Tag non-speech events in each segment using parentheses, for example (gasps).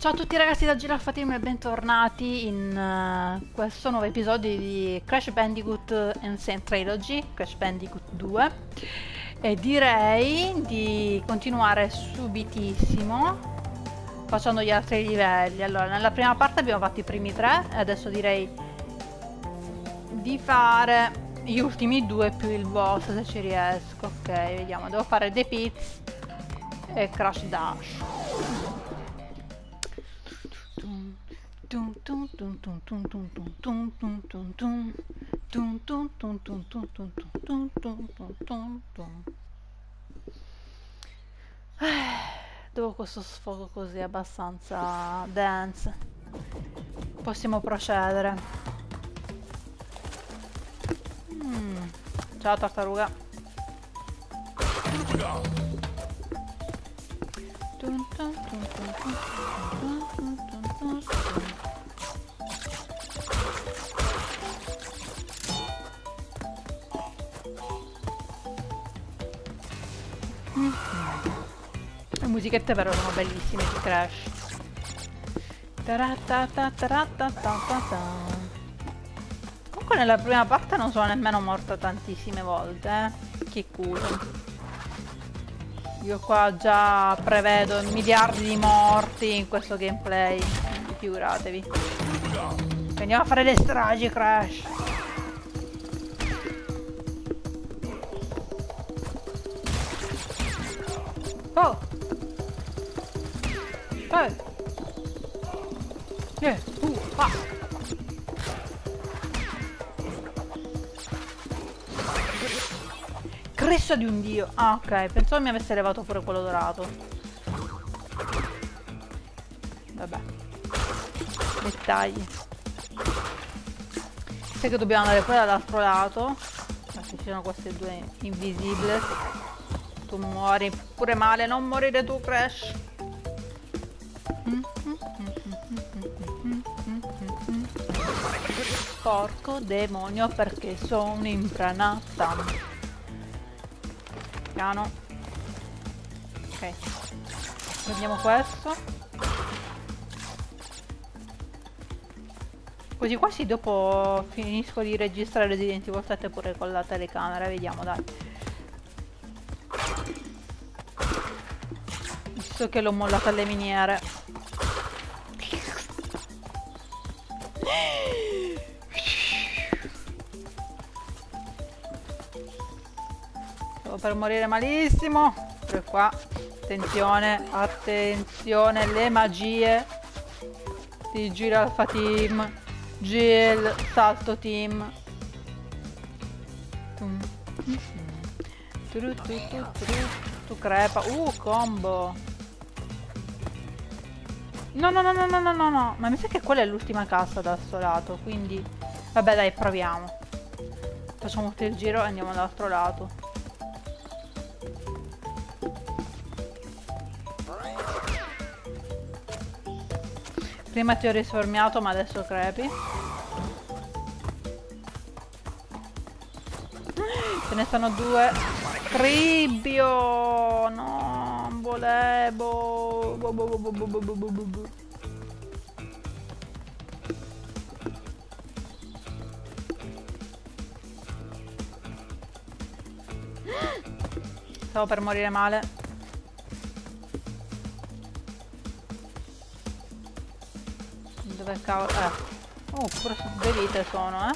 Ciao a tutti ragazzi da Giraffa Team e bentornati in uh, questo nuovo episodio di Crash Bandicoot Insane Trilogy, Crash Bandicoot 2 e direi di continuare subitissimo facendo gli altri livelli. Allora, nella prima parte abbiamo fatto i primi tre e adesso direi di fare gli ultimi due più il boss se ci riesco. Ok, vediamo, devo fare The Pits e Crash Dash. Dopo questo sfogo così abbastanza dance possiamo procedere. Mm. Ciao tartaruga. Dun, musichette però sono bellissime di Crash. Comunque nella prima parte non sono nemmeno morta tantissime volte, eh. Che culo. Io qua già prevedo miliardi di morti in questo gameplay. Figuratevi. Andiamo a fare le stragi, Crash. Oh! Eh! Eh! Uh! Ah! Cristo di un dio! Ah, ok. Pensavo mi avesse levato pure quello dorato. Vabbè. Dettagli. Sai che dobbiamo andare poi dall'altro lato. Ci sono queste due invisibili tu muori pure male, non morire tu, Crash. Porco demonio, perché sono imbranata. Piano. Ok. Prendiamo questo. Così quasi dopo finisco di registrare Resident Evil 7 pure con la telecamera, vediamo dai. Visto che l'ho mollata alle miniere. Per morire malissimo. Pure qua. Attenzione, attenzione, le magie di Giralfa Team. Gil, salto team. Tu, tu, tu, crepa. Uh, combo. No, no, no, no, no, no, no. Ma mi sa che quella è l'ultima cassa da sto lato, quindi... Vabbè, dai, proviamo. Facciamo tutto il giro e andiamo dall'altro lato. Prima ti ho risparmiato ma adesso crepi. Ce ne stanno due. Cribbio! No, volevo. Stavo per morire male. Dove cavolo? Eh. Oh, pure su due vite sono, eh.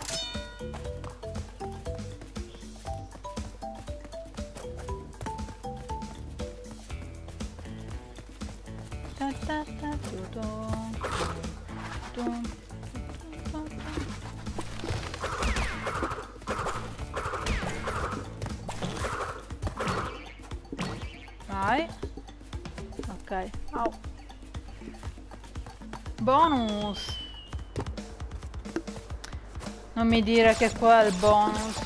Vai. Ok. Au. Bonus. Non mi dire che qua è il bonus.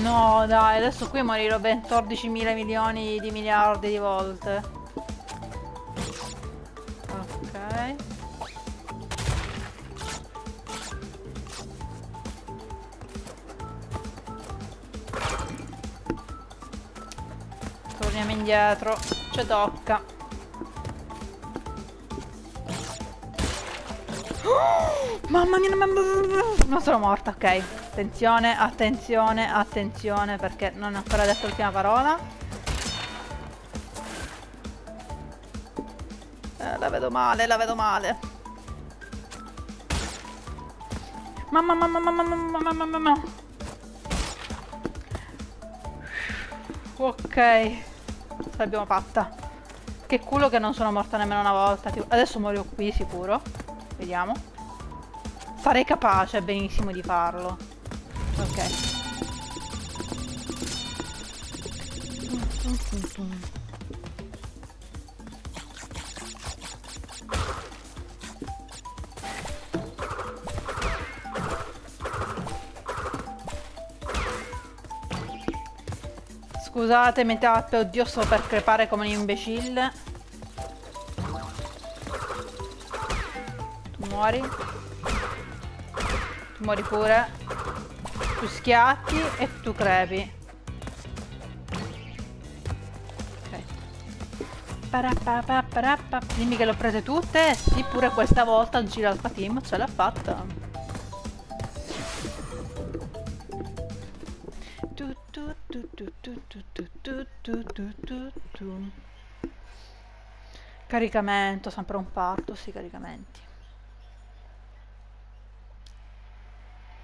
No, dai, adesso qui morirò 14 mila milioni di miliardi di volte. Indietro. C'è tocca. (gasps) Oh, mamma mia, non sono morta, ok. Attenzione, attenzione, attenzione, perché non ho ancora detto l'ultima parola. Eh, la vedo male, la vedo male. Mamma, mamma, mamma, mamma, mamma, mamma. Ok. L'abbiamo fatta. Che culo che non sono morta nemmeno una volta. Adesso muoio qui sicuro. Vediamo. Sarei capace benissimo di farlo. Ok. Scusate, metà oddio sto per crepare come un imbecille. Tu muori. Tu muori pure. Tu schiatti e tu crepi. Dimmi che le ho prese tutte. Sì, pure questa volta il giro Alpha Team ce l'ha fatta. Caricamento, sempre un parto, sì, caricamenti.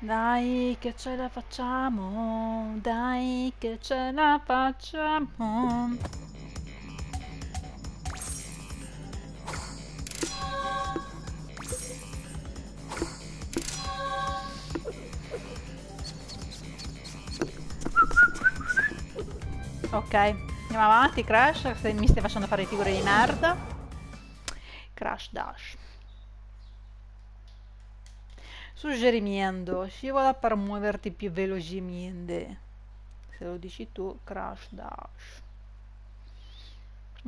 Dai che ce la facciamo, dai che ce la facciamo. Ok, andiamo avanti, Crash, se mi stai facendo fare figure di merda. Crash Dash. Suggerimiento, scivola per muoverti più velocemente. Se lo dici tu, Crash Dash.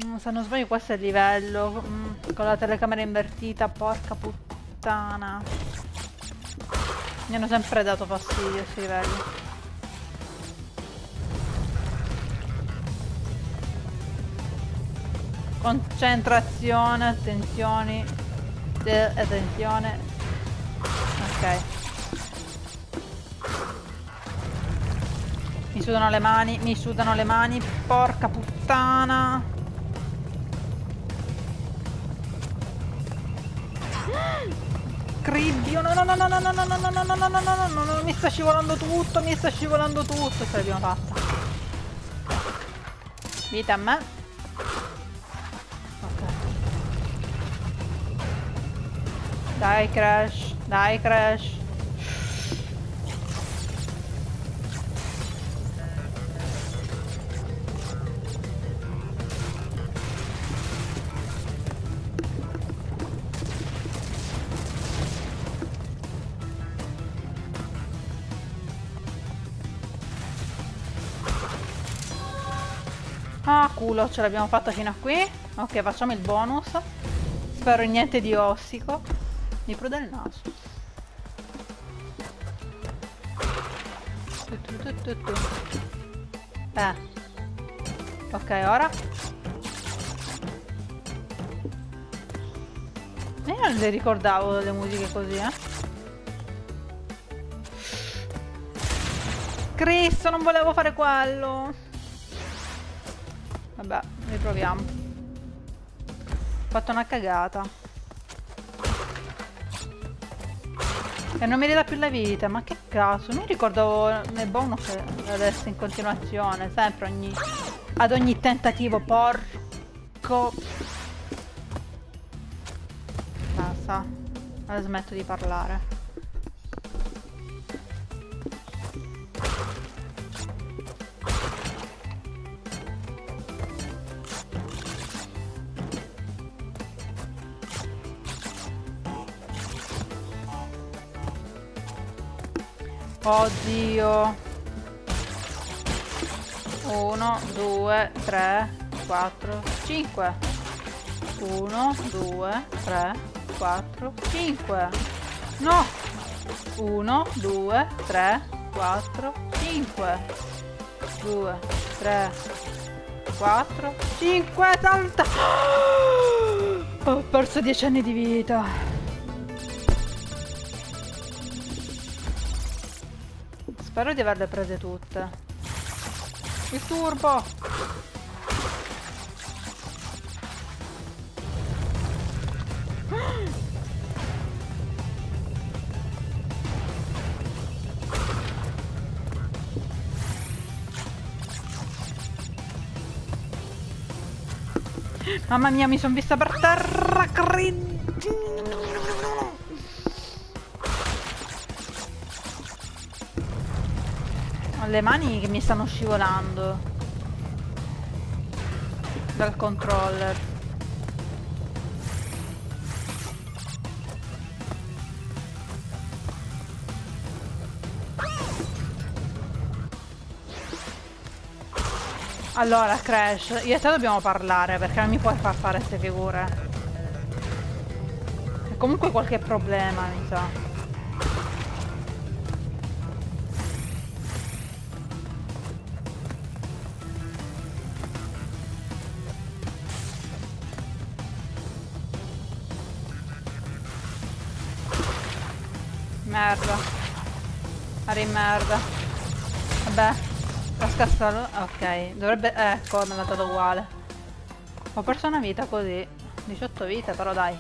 Mm, se non sbaglio questo è il livello. Mm, con la telecamera invertita, porca puttana. Mi hanno sempre dato fastidio questi livelli. Concentrazione, attenzioni. Attenzione. Ok. Mi sudano le mani, mi sudano le mani, porca puttana. Cribbio, no no no no no no no no no no no no no no no no mi sta scivolando tutto, mi sta scivolando tutto, ce l'abbiamo fatta. Vita a me. Dai Crash, dai Crash. Ah culo, ce l'abbiamo fatta fino a qui. Ok, facciamo il bonus. Spero niente di ossico. Mi prude il naso. Eh. Ok, ora. Io non le ricordavo le musiche così, eh. Cristo, non volevo fare quello. Vabbè, riproviamo. Ho fatto una cagata. E non mi ridà più la vita, ma che cazzo? Mi ricordavo nel bonus adesso in continuazione, sempre ogni... ad ogni tentativo, porco... Basta, adesso smetto di parlare. Oddio. 1, 2, 3, 4, 5. 1, 2, 3, 4, 5. No! 1, 2, 3, 4, 5. 2, 3, 4, 5, salta! Ho perso 10 anni di vita. Spero di averle prese tutte. Il turbo! Mamma mia, mi sono vista per terra. Ho le mani che mi stanno scivolando dal controller. Allora, Crash, io e te dobbiamo parlare perché non mi puoi far fare queste figure. Comunque qualche problema, mi sa. Merda. Ari merda. Vabbè. La scassalo? Ok, dovrebbe... Ecco, mi è dato uguale. Ho perso una vita così. 18 vite, però dai.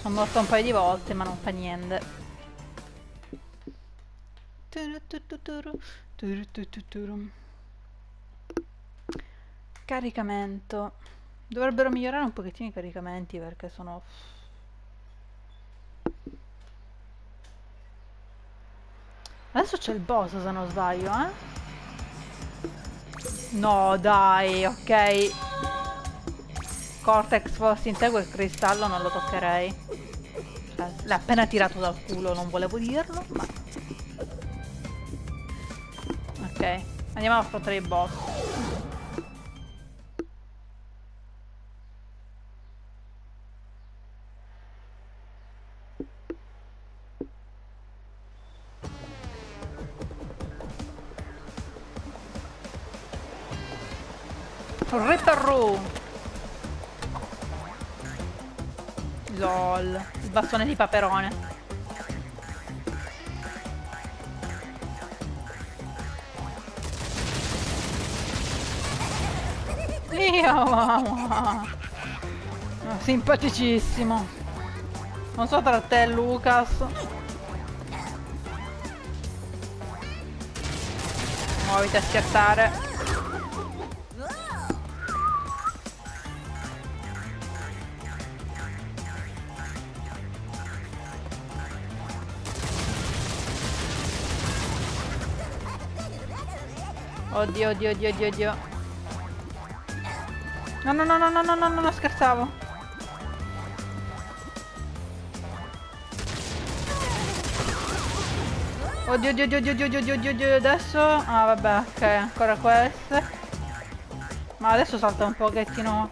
Sono morto un paio di volte, ma non fa niente. Caricamento. Dovrebbero migliorare un pochettino i caricamenti perché sono... Adesso c'è il boss se non sbaglio, eh? No, dai, ok. Cortex fosse in te quel cristallo non lo toccherei. Cioè, l'ha appena tirato dal culo, non volevo dirlo, ma... Ok, andiamo a affrontare il boss. Reperro! LOL, il bastone di paperone. Io, mamma! Simpaticissimo. Non so tra te e Lucas. Muoviti a schiattare. Oddio, oddio, oddio, oddio, oddio. No, no, no, no, no, no, no, no, no, scherzavo. Oddio, oddio, oddio, oddio, oddio, oddio, oddio, oddio, adesso... Ah, vabbè, ok, ancora queste. Ma adesso salta un pochettino...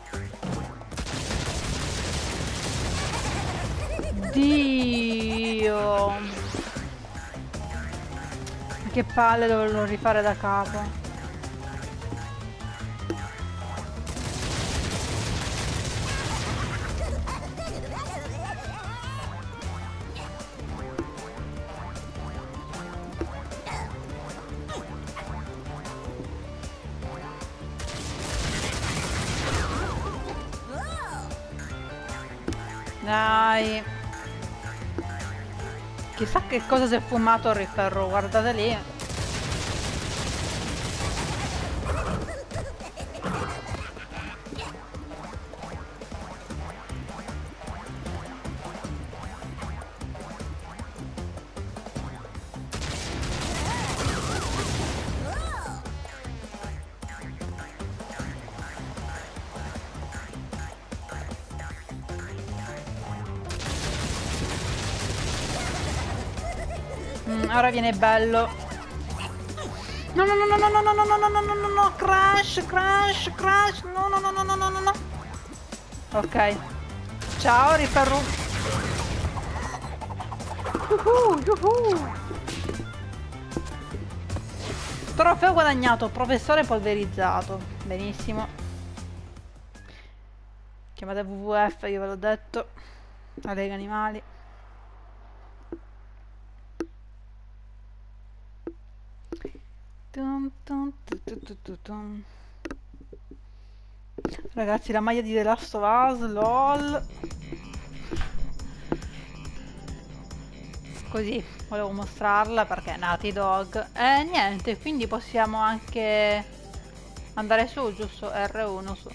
Dio! Che palle doverlo rifare da capo. Dai. Chissà che cosa si è fumato il riferro, guardate lì. Ora viene bello. No, no, no, no, no, no, no, no, no, no, no, no, no, crash, crash, crash, no, no, no, no, no, no, no, no. Ok. Ciao, riferru. Trofeo guadagnato, professore polverizzato. Benissimo. Chiamate WWF, io ve l'ho detto. La Animali. Tum, tum, tu, tu, tu, Ragazzi, la maglia di The Last of Us, lol. Così, volevo mostrarla perché è Naughty Dog. E niente, quindi possiamo anche andare su, giusto? R1 su.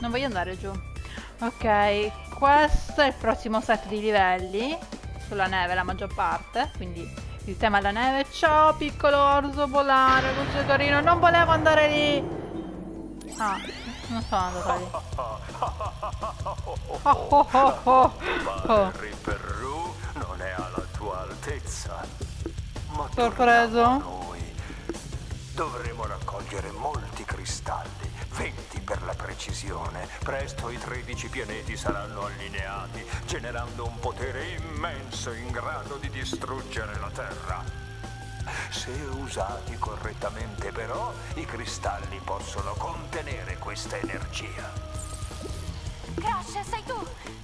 Non voglio andare giù. Ok, questo è il prossimo set di livelli. Sulla neve la maggior parte, quindi il tema della neve. Ciao piccolo orso polare, così carino. Non volevo andare lì. Ah, non sono andata lì. (laughs) Oh oh oh oh. oh. Perù non è alla tua altezza. Ma Sorpreso? Dovremo raccogliere molti cristalli 20 per la precisione. Presto i 13 pianeti saranno allineati, generando un potere immenso in grado di distruggere la Terra. Se usati correttamente però, i cristalli possono contenere questa energia. Crash, sei tu!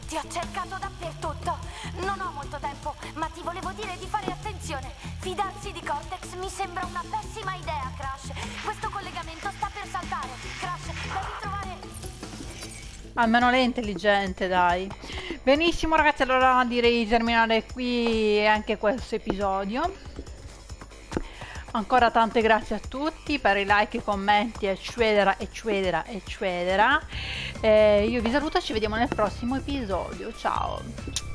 Ti ho cercato dappertutto. Non ho molto tempo, ma ti volevo dire di fare attenzione. Fidarsi di Cortex mi sembra una pessima idea, Crash. Questo collegamento sta per saltare. Crash. Almeno lei è intelligente, dai. Benissimo ragazzi, allora direi di terminare qui anche questo episodio. Ancora tante grazie a tutti per i like, i commenti, eccetera, eccetera, eccetera. Eh, io vi saluto e ci vediamo nel prossimo episodio. Ciao!